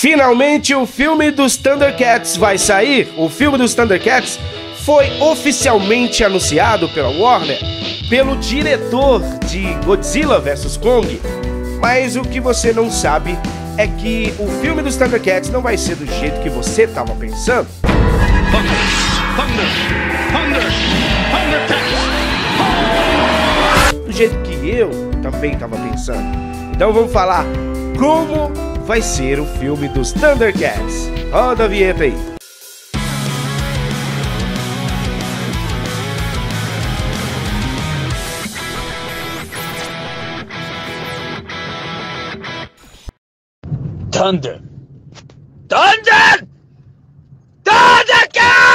Finalmente o filme dos Thundercats vai sair. O filme dos Thundercats foi oficialmente anunciado pela Warner pelo diretor de Godzilla vs Kong. Mas o que você não sabe é que o filme dos Thundercats não vai ser do jeito que você estava pensando. Do jeito que eu também estava pensando. Então vamos falar como vai ser o filme dos Thundercats. Roda a vinheta aí. Thunder. Thunder! Thundercats!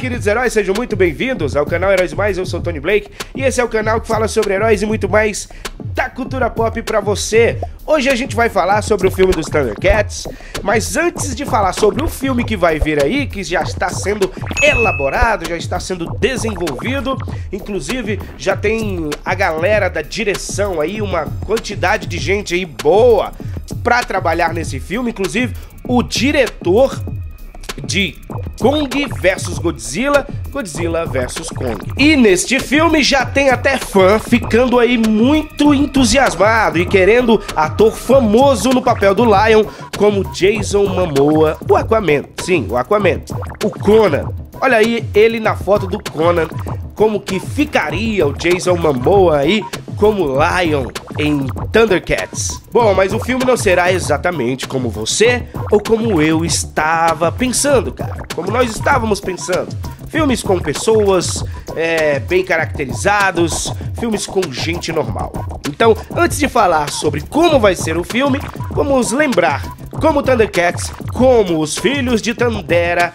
Queridos heróis, sejam muito bem-vindos ao canal Heróis Mais. Eu sou Tony Blake e esse é o canal que fala sobre heróis e muito mais da cultura pop para você. Hoje a gente vai falar sobre o filme dos Thundercats, mas antes de falar sobre o filme que vai vir aí, que já está sendo elaborado, já está sendo desenvolvido, inclusive já tem a galera da direção aí, uma quantidade de gente aí boa para trabalhar nesse filme, inclusive o diretor de Kong versus Godzilla, Godzilla versus Kong. E neste filme já tem até fã ficando aí muito entusiasmado e querendo ator famoso no papel do Lion, como Jason Momoa, o Aquaman. Sim, o Aquaman. O Conan. Olha aí ele na foto do Conan, como que ficaria o Jason Momoa aí como Lion em Thundercats. Bom, mas o filme não será exatamente como você ou como eu estava pensando, cara. Como nós estávamos pensando. Filmes com pessoas é, bem caracterizados, filmes com gente normal. Então, antes de falar sobre como vai ser o filme, vamos lembrar como Thundercats, como os filhos de Tandera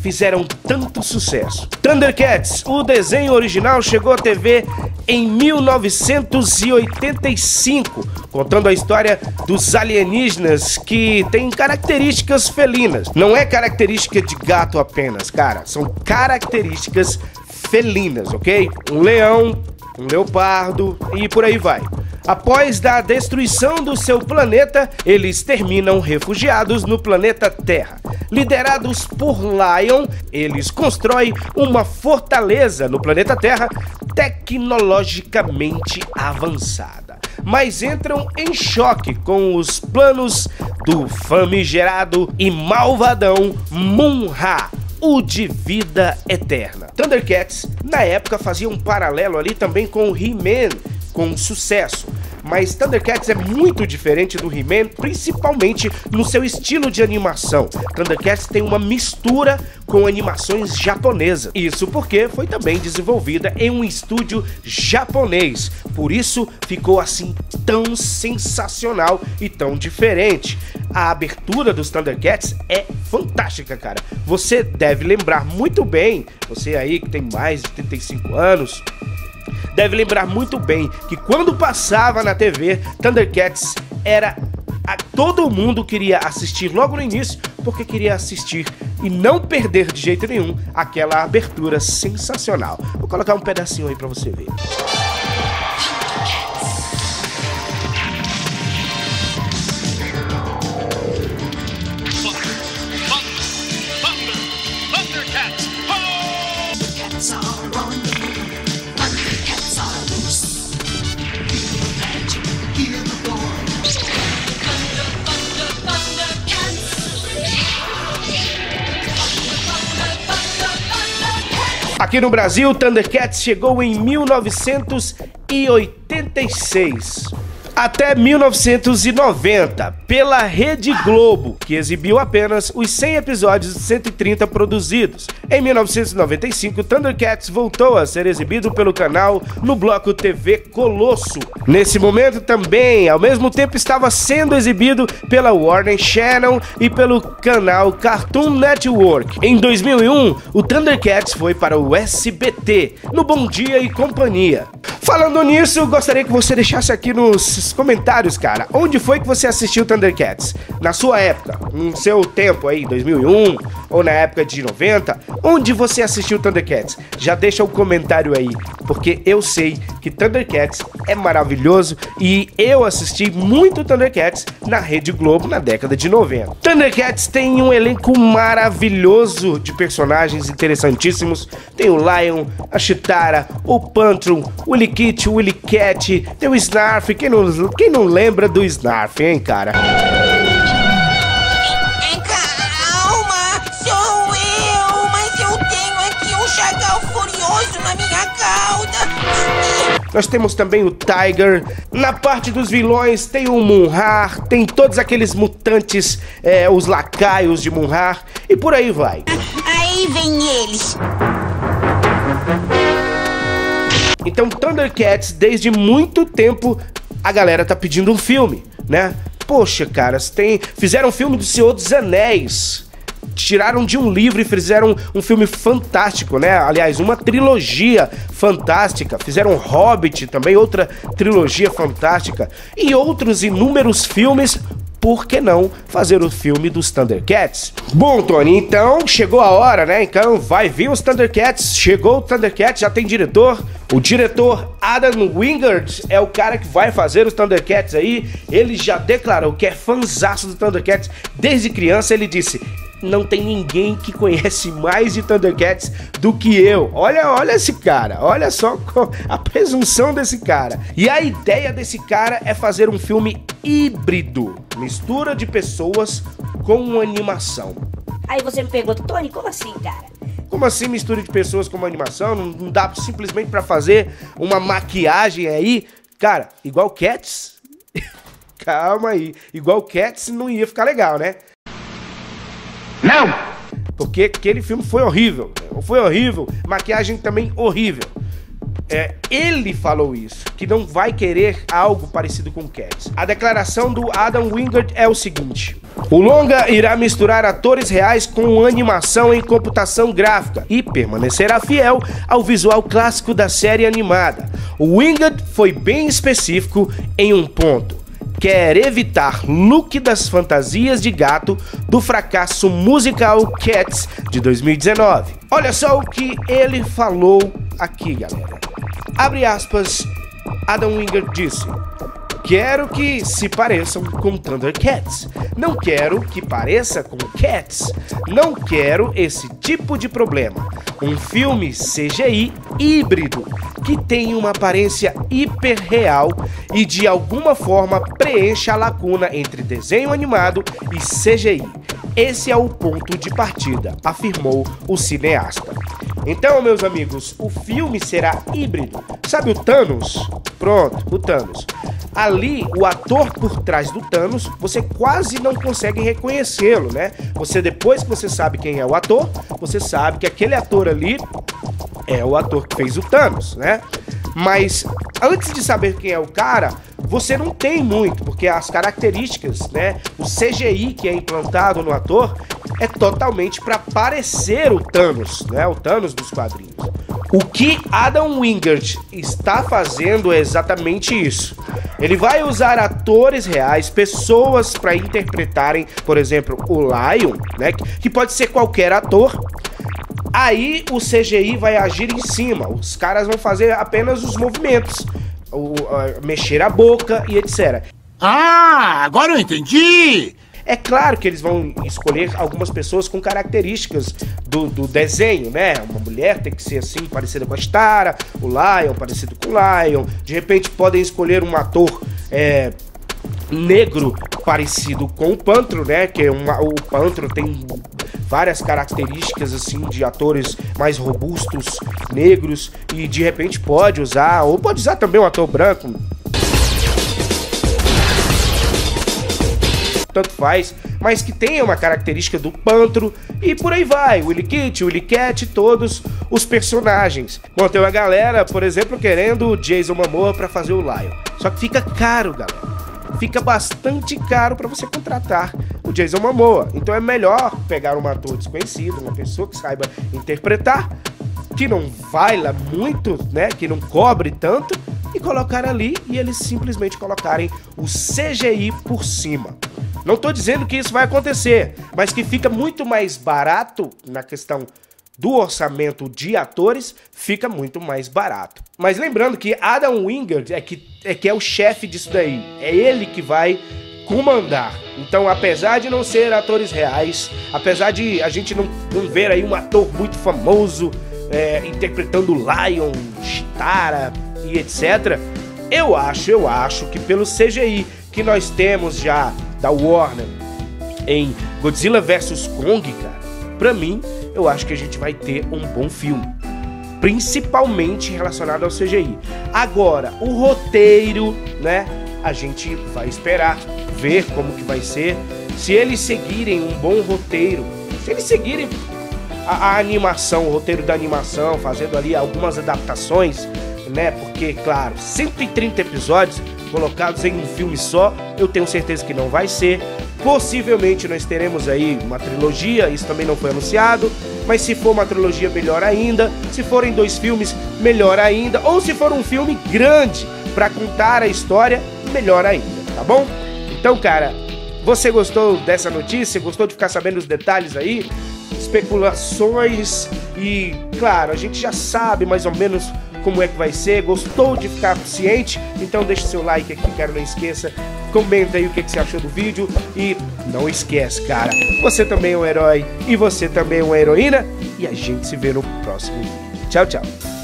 fizeram tanto sucesso. Thundercats, o desenho original chegou à TV em 1985, contando a história dos alienígenas que têm características felinas. Não é característica de gato apenas, cara, são características felinas, ok? Um leão, um leopardo e por aí vai. Após da destruição do seu planeta, eles terminam refugiados no planeta Terra. Liderados por Lion, eles constroem uma fortaleza no planeta Terra tecnologicamente avançada. Mas entram em choque com os planos do famigerado e malvadão Munra, o de vida eterna. Thundercats, na época, fazia um paralelo ali também com o He-Man, com sucesso mas Thundercats é muito diferente do He-Man, principalmente no seu estilo de animação. Thundercats tem uma mistura com animações japonesas. Isso porque foi também desenvolvida em um estúdio japonês. Por isso ficou assim tão sensacional e tão diferente. A abertura dos Thundercats é fantástica, cara. Você deve lembrar muito bem, você aí que tem mais de 35 anos, deve lembrar muito bem que quando passava na TV, Thundercats era a, todo mundo queria assistir logo no início, porque queria assistir e não perder de jeito nenhum aquela abertura sensacional. Vou colocar um pedacinho aí para você ver. Aqui no Brasil, Thundercats chegou em 1986 até 1990 pela Rede Globo, que exibiu apenas os 100 episódios de 130 produzidos. Em 1995, Thundercats voltou a ser exibido pelo canal no bloco TV Colosso. Nesse momento também, ao mesmo tempo, estava sendo exibido pela Warner Channel e pelo canal Cartoon Network. Em 2001, o Thundercats foi para o SBT, no Bom Dia e Companhia. Falando nisso, gostaria que você deixasse aqui nos comentários, cara, onde foi que você assistiu Thundercats? Na sua época, no seu tempo aí, 2001 ou na época de 90, onde você assistiu Thundercats? Já deixa um comentário aí, porque eu sei que Thundercats é maravilhoso e eu assisti muito Thundercats na Rede Globo na década de 90. Thundercats tem um elenco maravilhoso de personagens interessantíssimos. Tem o Lion, a Chitara, o Pantron, o Willy Kit, o Willy Cat, tem o Snarf. Quem não, quem não lembra do Snarf, hein, cara? Nós temos também o Tiger. Na parte dos vilões tem o Munhar, tem todos aqueles mutantes, é, os lacaios de Munhar, e por aí vai. Aí vem eles. Então, Thundercats, desde muito tempo, a galera tá pedindo um filme, né? Poxa, caras, tem. Fizeram um filme do Senhor dos Anéis. Tiraram de um livro e fizeram um filme fantástico, né? Aliás, uma trilogia fantástica. Fizeram Hobbit também, outra trilogia fantástica. E outros inúmeros filmes por que não fazer o filme dos Thundercats? Bom, Tony, então chegou a hora, né? Então vai vir os Thundercats. Chegou o Thundercats, já tem diretor. O diretor Adam Wingard é o cara que vai fazer os Thundercats aí. Ele já declarou que é fãzaço do Thundercats desde criança. Ele disse: não tem ninguém que conhece mais de Thundercats do que eu. Olha, olha esse cara, olha só a presunção desse cara. E a ideia desse cara é fazer um filme híbrido, mistura de pessoas com animação. Aí você me pergunta, Tony, como assim, cara? Como assim mistura de pessoas com animação? Não, não dá simplesmente para fazer uma maquiagem aí? Cara, igual Cats? Calma aí. Igual Cats não ia ficar legal, né? Não! Porque aquele filme foi horrível. Foi horrível. Maquiagem também horrível. É, ele falou isso, que não vai querer algo parecido com Cats. A declaração do Adam Wingard é o seguinte: o longa irá misturar atores reais com animação em computação gráfica e permanecerá fiel ao visual clássico da série animada. O Wingard foi bem específico em um ponto quer evitar look das fantasias de gato do fracasso musical Cats de 2019. Olha só o que ele falou aqui, galera. Abre aspas, Adam Winger disse: Quero que se pareçam com Thundercats. Não quero que pareça com Cats. Não quero esse tipo de problema. Um filme CGI híbrido que tem uma aparência hiperreal e de alguma forma preencha a lacuna entre desenho animado e CGI. Esse é o ponto de partida, afirmou o cineasta. Então, meus amigos, o filme será híbrido. Sabe o Thanos? Pronto, o Thanos. Ali, o ator por trás do Thanos, você quase não consegue reconhecê-lo, né? Você depois que você sabe quem é o ator, você sabe que aquele ator ali é o ator que fez o Thanos, né? Mas antes de saber quem é o cara, você não tem muito, porque as características, né? O CGI que é implantado no ator é totalmente para parecer o Thanos, né? O Thanos dos quadrinhos. O que Adam Wingard está fazendo é exatamente isso. Ele vai usar atores reais, pessoas para interpretarem, por exemplo, o Lion, né? Que pode ser qualquer ator. Aí o CGI vai agir em cima. Os caras vão fazer apenas os movimentos, o, uh, mexer a boca e etc. Ah, agora eu entendi! É claro que eles vão escolher algumas pessoas com características do, do desenho, né? Uma mulher tem que ser assim, parecida com a Stara, o Lion parecido com o Lion. De repente podem escolher um ator é, negro parecido com o Pantro, né? Que é uma, o Pantro tem várias características assim de atores mais robustos, negros e de repente pode usar ou pode usar também um ator branco, tanto faz, mas que tenha uma característica do pantro e por aí vai. Willy Kit, Willy Cat, todos os personagens. Bom, tem uma galera, por exemplo, querendo o Jason Momoa para fazer o Lion. Só que fica caro, galera. Fica bastante caro para você contratar o Jason Momoa. Então é melhor pegar um ator desconhecido, uma pessoa que saiba interpretar, que não valha muito, né, que não cobre tanto e colocar ali e eles simplesmente colocarem o CGI por cima. Não tô dizendo que isso vai acontecer, mas que fica muito mais barato na questão do orçamento de atores, fica muito mais barato. Mas lembrando que Adam Wingard é que é, que é o chefe disso daí. É ele que vai comandar. Então, apesar de não ser atores reais, apesar de a gente não, não ver aí um ator muito famoso é, interpretando Lion, Chitara e etc., eu acho, eu acho que pelo CGI que nós temos já da Warner em Godzilla vs Kong, cara, pra mim, eu acho que a gente vai ter um bom filme. Principalmente relacionado ao CGI. Agora, o roteiro, né? A gente vai esperar, ver como que vai ser. Se eles seguirem um bom roteiro, se eles seguirem a, a animação, o roteiro da animação, fazendo ali algumas adaptações, né? Porque, claro, 130 episódios colocados em um filme só, eu tenho certeza que não vai ser. Possivelmente nós teremos aí uma trilogia, isso também não foi anunciado, mas se for uma trilogia, melhor ainda. Se forem dois filmes, melhor ainda. Ou se for um filme grande para contar a história, melhor ainda, tá bom? Então, cara, você gostou dessa notícia? Gostou de ficar sabendo os detalhes aí? Especulações e, claro, a gente já sabe mais ou menos como é que vai ser, gostou de ficar ciente? Então deixa seu like aqui, cara, não esqueça. Comenta aí o que, que você achou do vídeo e não esquece, cara, você também é um herói e você também é uma heroína e a gente se vê no próximo vídeo. Tchau, tchau.